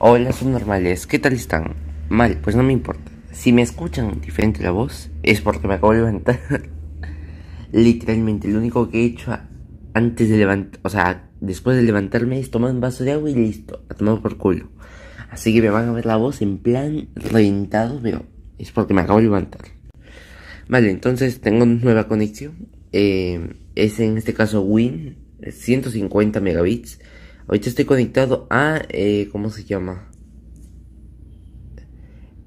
Hola, son normales. ¿Qué tal están? Mal, pues no me importa. Si me escuchan diferente la voz, es porque me acabo de levantar. Literalmente, lo único que he hecho antes de levantar, o sea, después de levantarme es tomar un vaso de agua y listo, a tomar por culo. Así que me van a ver la voz en plan reventado, pero es porque me acabo de levantar. Vale, entonces tengo nueva conexión. Eh, es en este caso Win, 150 megabits. Ahorita estoy conectado a, eh, ¿cómo se llama?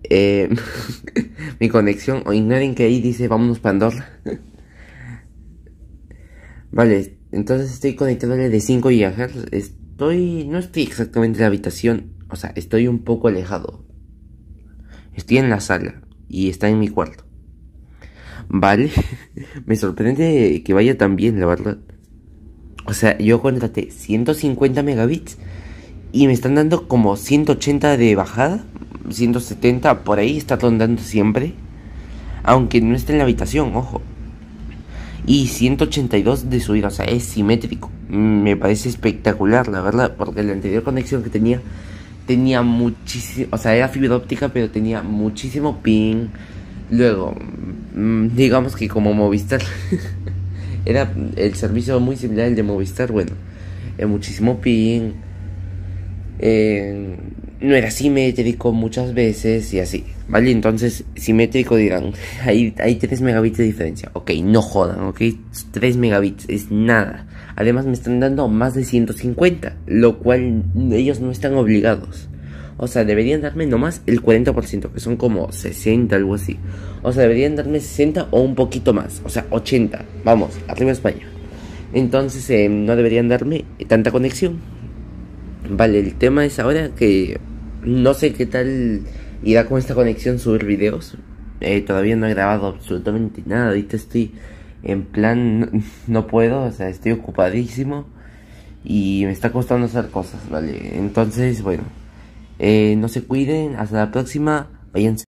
Eh, mi conexión, o ignoren que ahí dice vámonos para Andorra. vale, entonces estoy conectado de 5 GHz. Estoy, no estoy exactamente en la habitación, o sea, estoy un poco alejado. Estoy en la sala y está en mi cuarto. Vale, me sorprende que vaya tan bien, la verdad. O sea, yo contraté 150 megabits y me están dando como 180 de bajada, 170 por ahí, está rondando siempre. Aunque no esté en la habitación, ojo. Y 182 de subida, o sea, es simétrico. Me parece espectacular, la verdad, porque la anterior conexión que tenía tenía muchísimo, o sea, era fibra óptica, pero tenía muchísimo ping. Luego, mm, digamos que como Movistar. Era el servicio muy similar al de Movistar, bueno, eh, muchísimo ping, eh, no era simétrico muchas veces y así, ¿vale? Entonces, simétrico dirán, hay, hay 3 megabits de diferencia, ok, no jodan, ok, 3 megabits es nada. Además me están dando más de 150, lo cual ellos no están obligados. O sea, deberían darme nomás el 40%, que son como 60, algo así. O sea, deberían darme 60 o un poquito más. O sea, 80. Vamos, arriba España. Entonces, eh, no deberían darme tanta conexión. Vale, el tema es ahora que no sé qué tal irá con esta conexión subir videos. Eh, todavía no he grabado absolutamente nada. Ahorita estoy en plan, no puedo, o sea, estoy ocupadísimo. Y me está costando hacer cosas, ¿vale? Entonces, bueno. Eh, no se cuiden, hasta la próxima, váyanse.